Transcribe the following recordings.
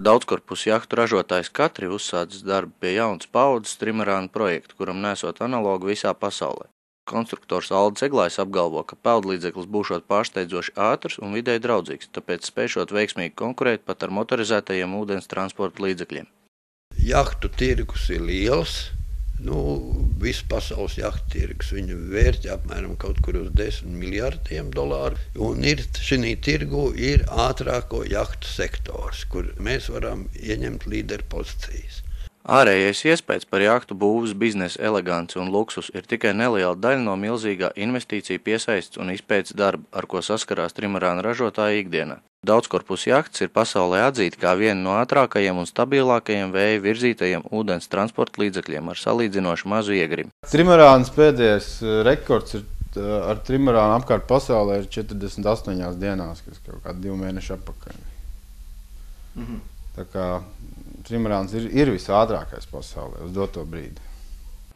Daudzkorpus jahtu ražotājs Katri uzsācis darbu pie jaunas paudzes trimarāna projekta, kuram nesot analogu visā pasaulē. Konstruktors Aldis Eglājs apgalvo, ka peldlīdzeklis būšot pārsteidzoši ātrs un videi draudzīgs, tāpēc spēšot veiksmīgi konkurēt pat ar motorizētajiem ūdens transporta līdzekļiem. Jahtu tirgus ir liels, Nu, Viss pasaules jahtu tirgus viņa vērtē apmēram kaut kur uz 10 miljardiem dolāru. Un ir šī tirgu ir ātrāko jahtu sektors, kur mēs varam ieņemt līderpozīcijas. Ārējais iespējas par jahtu būvas biznesa eleganci un luksus ir tikai neliela daļa no milzīgā investīcija piesaists un izpētes darba, ar ko saskarās trimarāna ražotāja ikdienā. Daudzkorpus jahts ir pasaulē atzīta kā viena no ātrākajiem un stabilākajiem vēja virzītajiem ūdens transporta līdzekļiem ar salīdzinoši mazu iegrimu. Trimarāns pēdējais eh, rekords ir eh, ar trimarānu apkārt pasaulē ir 48 dienās, kas kaut kādi divi mēneši atpakaļ. Mhm. Tā kā trimarāns ir, ir visātrākais pasaulē uz doto brīdi.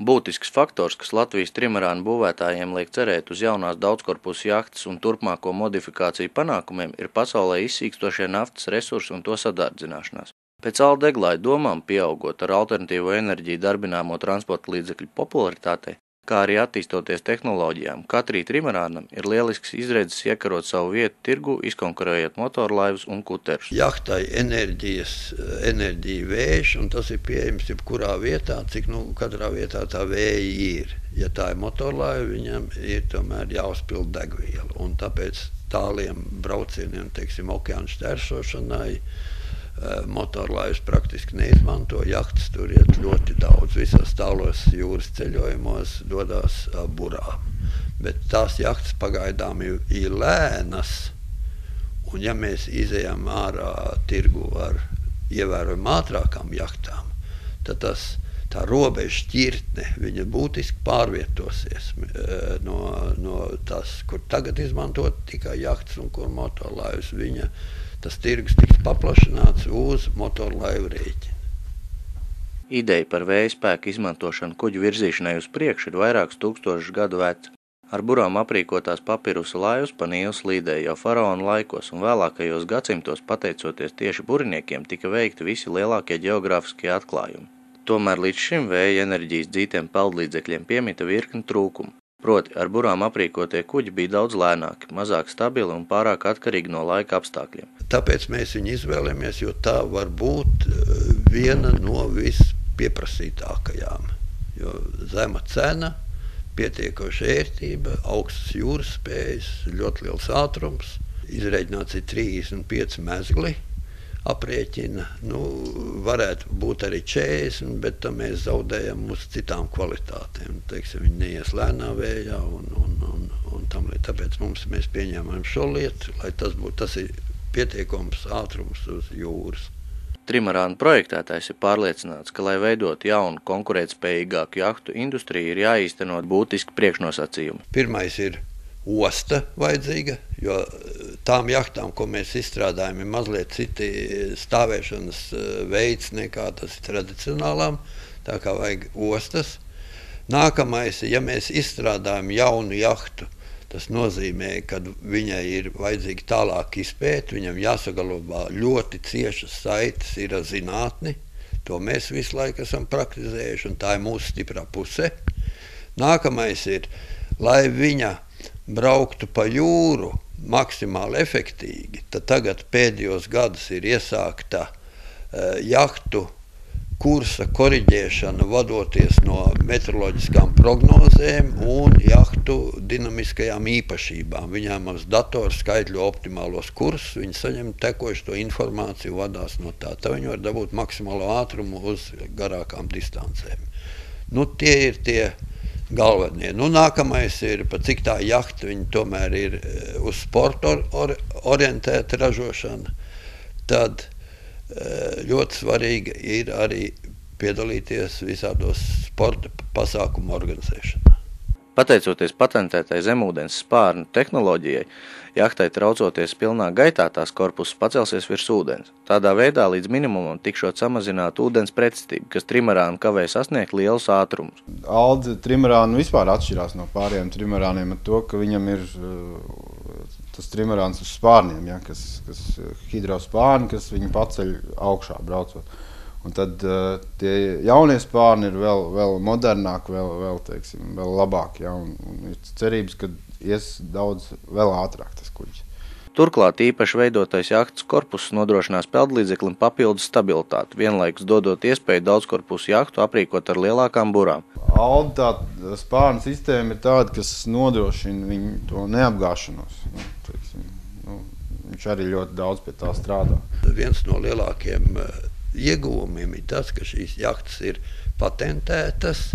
Būtisks faktors, kas Latvijas trimarānu būvētājiem liek cerēt uz jaunās daudzkorpusu jahtas un turpmāko modifikāciju panākumiem, ir pasaulē izsīkstošie naftas resursi un to sadārdzināšanās. Pēc Alda Eglāja domām pieaugot ar alternatīvo enerģiju darbināmo transporta līdzekļu popularitātei, kā arī attīstoties tehnoloģijām, katrī trimarānam ir lielisks izredzes iekarot savu vietu tirgu, izkonkurējot motorlaivus un kuterus. Jahtai enerģijas, enerģija vējš, un tas ir pieejams jebkurā vietā, cik nu katrā vietā tā vēja ir. Ja tā ir motorlaiva, viņam ir tomēr jāuzpild degviela, un tāpēc tāliem braucieniem, teiksim, okeāna šķērsošanai, Eh, motorlaivas praktiski neizmanto. Jahtas tur iet ļoti daudz. Visos tālos jūras ceļojumos dodas eh, burā. Bet tās jahtas pagaidām ir, ir lēnas. Un ja mēs izejam ārā tirgu ar ievērojami ātrākām jahtām, tad tas tā robeža šķirtne, viņa būtiski pārvietosies eh, no, no tās, kur tagad izmantot tikai jahtas un kur motorlaivas. Viņa tas tirgus tiks paplašināts uz motorlaivu rēķinu. Ideja par vēja spēku izmantošanu kuģu virzīšanai uz priekšu ir vairākus tūkstošus gadu veca. Ar burām aprīkotās papirusa laivas pa Nīlu slīdēja jau faraonu laikos, un vēlākajos gadsimtos, pateicoties tieši buriniekiem, tika veikti visi lielākie geogrāfiskie atklājumi. Tomēr līdz šim vēja enerģijas dzītiem peldlīdzekļiem piemita virkni trūkumu. Proti, ar burām aprīkotie kuģi bija daudz lēnāki, mazāk stabili un pārāk atkarīgi no laika apstākļiem. Tāpēc mēs viņu izvēlamies, jo tā var būt eh, viena no vispieprasītākajām. Jo zema cena, pietiekoša ērtība, augstas jūras spējas, ļoti liels ātrums, izreikināts ir 35 mezgli aprēķina. Nu, varētu būt arī 40, bet tam mēs zaudējam uz citām kvalitātēm. Teiksim, viņi neies lēnā vējā un, un, un, un tam līdz. Tāpēc mums, mēs pieņēmām šo lietu, lai tas būtu tas pietiekams ātrums uz jūras. Trimarāna projektētājs ir pārliecināts, ka, lai veidotu jaunu, konkurētspējīgāku jahtu industriju, ir jāīstenot būtiski priekšnosacījumi. Pirmais ir osta vajadzīga, jo tām jachtām, ko mēs izstrādājam, ir mazliet citi stāvēšanas eh, veids nekā tas ir tradicionālām. Tā kā vajag ostas. Nākamais, ja mēs izstrādājam jaunu jahtu, tas nozīmē, ka viņai ir vajadzīga tālāka izpēta, viņam jāsaglabā ļoti ciešas saites ar zinātni. To mēs visu laiku esam praktizējuši, un tā ir mūsu stiprā puse. Nākamais ir, lai viņa brauktu pa jūru maksimāli efektīvi, tad tagad pēdējos gados ir iesākta uh, jahtu kursa korģēšana, vadoties no meteoroloģiskām prognozēm un jahtu dinamiskajām īpašībām. Viņām uz datora skaitļo optimālos kursus, viņi saņem tekošu informāciju, vadās no tā. Tā viņi var dabūt maksimālo ātrumu uz garākām distancēm. Nu, tie ir tie galvenie. Nu, nākamais ir, cik tā jahta tomēr ir eh, uz sporta or, or, orientēta ražošana. Tad eh, ļoti svarīgi ir arī piedalīties visādos sporta pasākumu organizēšanā. Pateicoties patentētai zemūdens spārnu tehnoloģijai, jahtai traucoties pilnā gaitā tās korpuss pacelsies virs ūdens. Tādā veidā līdz minimumam tikšot samazināt ūdens pretstību, kas trimarānu kavē sasniegt lielus ātrumus. Alde trimarānu vispār atšķirās no pārējiem trimarāniem ar to, ka viņam ir uh, tas trimerāns uz spārniem, ja, kas, kas hidrospārni, kas viņu paceļ augšā braucot. Un tad uh, tie jaunie spārni ir vēl, vēl modernāki, vēl, vēl, teiksim, vēl labāki. Ja, un, un ir cerības, ka ies daudz vēl ātrāk tas kuģis. Turklāt īpaši veidotais jahtas korpuss nodrošinās peldlīdzeklim papildus stabilitāti, vienlaikus dodot iespēju daudzkorpusu jahtu aprīkot ar lielākām burām. Alda spārnu sistēma ir tāda, kas nodrošina viņu to neapgāšanos. Nu, teiksim, nu, viņš arī ļoti daudz pie tā strādā. Viens no lielākajiem uh, ieguvumiem ir tas, ka šīs jahtas ir patentētas.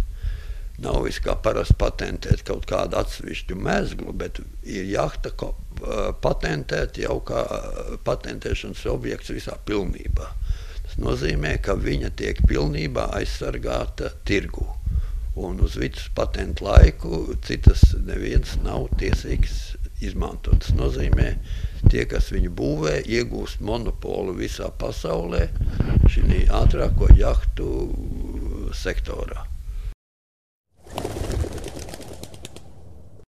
Nav viss kā parasti patentēt kaut kādu atsevišķu mezglu, bet ir jahta patentēta jau kā patentēšanas objekts visā pilnībā. Tas nozīmē, ka viņa tiek pilnībā aizsargāta tirgu. Un uz vidus patentu laiku citas neviens nav tiesīgs izmantot. Tas nozīmē, tie, kas viņu būvē, iegūst monopolu visā pasaulē, šī ātrāko jahtu sektorā.